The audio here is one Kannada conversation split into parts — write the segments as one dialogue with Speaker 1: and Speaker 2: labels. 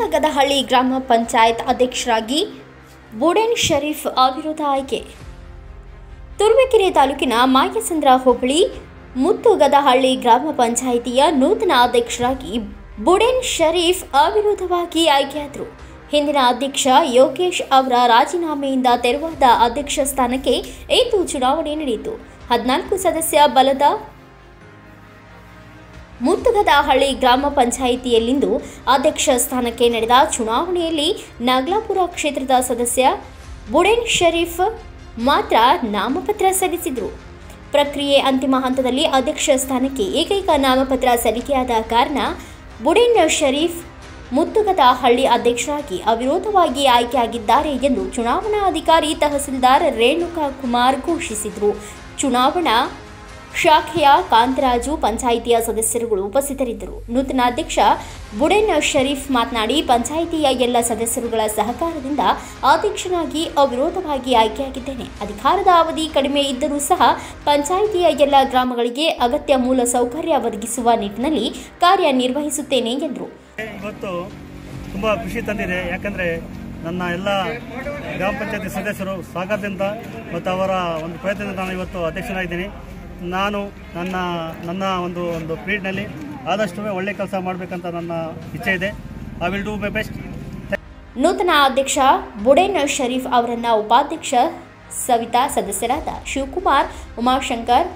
Speaker 1: ಮುತ್ತಗದಹಳ್ಳಿ ಗ್ರಾಮ ಪಂಚಾಯತ್ ಅಧ್ಯಕ್ಷರಾಗಿ ಬುಡೆನ್ ಶರೀಫ್ ಅವಿರೋಧ ಆಯ್ಕೆ. ತುರುವೇಕೆರೆ ತಾಲೂಕಿನ ಮಾಯಸಂದ್ರ ಹೋಬಳಿ ಮುತ್ತುಗದಹಳ್ಳಿ ಗ್ರಾಮ ಪಂಚಾಯಿತಿಯ ನೂತನ ಅಧ್ಯಕ್ಷರಾಗಿ ಬುಡೆನ್ ಶರೀಫ್ ಅವಿರೋಧವಾಗಿ ಆಯ್ಕೆಯಾದರು. ಹಿಂದಿನ ಅಧ್ಯಕ್ಷ ಯೋಗೇಶ್ ಅವರ ರಾಜೀನಾಮೆಯಿಂದ ತೆರವಾದ ಅಧ್ಯಕ್ಷ ಸ್ಥಾನಕ್ಕೆ ಇಂದು ಚುನಾವಣೆ ನಡೆಯಿತು. ಹದಿನಾಲ್ಕು ಸದಸ್ಯ ಬಲದ ಮುತ್ತಗದಹಳ್ಳಿ ಗ್ರಾಮ ಪಂಚಾಯಿತಿಯಲ್ಲಿಂದು ಅಧ್ಯಕ್ಷ ಸ್ಥಾನಕ್ಕೆ ನಡೆದ ಚುನಾವಣೆಯಲ್ಲಿ ನಾಗಲಾಪುರ ಕ್ಷೇತ್ರದ ಸದಸ್ಯ ಬುಡೆನ್ ಶರೀಫ್ ಮಾತ್ರ ನಾಮಪತ್ರ ಸಲ್ಲಿಸಿದರು. ಪ್ರಕ್ರಿಯೆ ಅಂತಿಮ ಹಂತದಲ್ಲಿ ಅಧ್ಯಕ್ಷ ಸ್ಥಾನಕ್ಕೆ ಏಕೈಕ ನಾಮಪತ್ರ ಸಲ್ಲಿಕೆಯಾದ ಕಾರಣ ಬುಡೇನ್ ಶರೀಫ್ ಮುತ್ತುಗದಹಳ್ಳಿ ಅಧ್ಯಕ್ಷರಾಗಿ ಅವಿರೋಧವಾಗಿ ಆಯ್ಕೆಯಾಗಿದ್ದಾರೆ ಎಂದು ಚುನಾವಣಾ ಅಧಿಕಾರಿ ತಹಸೀಲ್ದಾರ್ ರೇಣುಕಾ ಕುಮಾರ್ ಘೋಷಿಸಿದರು. ಚುನಾವಣಾ ಶಾಖೆಯ ಕಾಂತರಾಜು, ಪಂಚಾಯಿತಿಯ ಸದಸ್ಯರುಗಳು ಉಪಸ್ಥಿತರಿದ್ದರು. ನೂತನ ಅಧ್ಯಕ್ಷ ಬುಡೆನ್ ಶರೀಫ್ ಮಾತನಾಡಿ, ಪಂಚಾಯಿತಿಯ ಎಲ್ಲ ಸದಸ್ಯರುಗಳ ಸಹಕಾರದಿಂದ ಅಧ್ಯಕ್ಷನಾಗಿ ಅವಿರೋಧವಾಗಿ ಆಯ್ಕೆಯಾಗಿದ್ದೇನೆ. ಅಧಿಕಾರದ ಅವಧಿ ಕಡಿಮೆ ಇದ್ದರೂ ಸಹ ಪಂಚಾಯಿತಿಯ ಎಲ್ಲ ಗ್ರಾಮಗಳಿಗೆ ಅಗತ್ಯ ಮೂಲ ಸೌಕರ್ಯ ಒದಗಿಸುವ ನಿಟ್ಟಿನಲ್ಲಿ ಕಾರ್ಯನಿರ್ವಹಿಸುತ್ತೇನೆ ಎಂದರು.
Speaker 2: ಇವತ್ತು ಖುಷಿ ತಂದಿದೆ. ಯಾಕಂದರೆ ನನ್ನ ಎಲ್ಲ ಗ್ರಾಮ ಪಂಚಾಯತಿ ಸದಸ್ಯರು ಸ್ವಾಗತದಿಂದ ಮತ್ತು ಅವರ ಒಂದು ಪ್ರಯತ್ನದಿಂದ ನಾನು ಇವತ್ತು ಅಧ್ಯಕ್ಷನಾಗಿದ್ದೀನಿ. ನಾನು ನನ್ನ ನನ್ನ ಒಂದು ಒಂದು ಪೀರಿಯಡ್ನಲ್ಲಿ ಆದಷ್ಟು ಒಳ್ಳೆ ಕೆಲಸ ಮಾಡಬೇಕಂತ ನನ್ನ ಇಚ್ಛೆ ಇದೆ. I will do my best
Speaker 1: ನೂತನ ಅಧ್ಯಕ್ಷ ಬುಡೆನ್ ಶರೀಫ್ ಅವರನ್ನ ಉಪಾಧ್ಯಕ್ಷ ಸವಿತಾ ಸದಸ್ಯರಾದ ಶಿವಕುಮಾರ್, ಉಮಾಶಂಕರ್,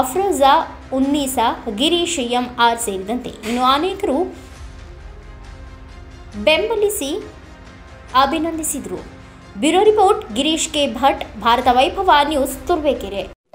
Speaker 1: ಅಫ್ರೋಜಾ, ಉನ್ನೀಸಾ, ಗಿರೀಶ್ ಎಂಆರ್ ಸೇರಿದಂತೆ ಇನ್ನು ಅನೇಕರು ಬೆಂಬಲಿಸಿ ಅಭಿನಂದಿಸಿದರು. Bureau report, Girish K Bhat, Bharat Vaibhav news Turuvekere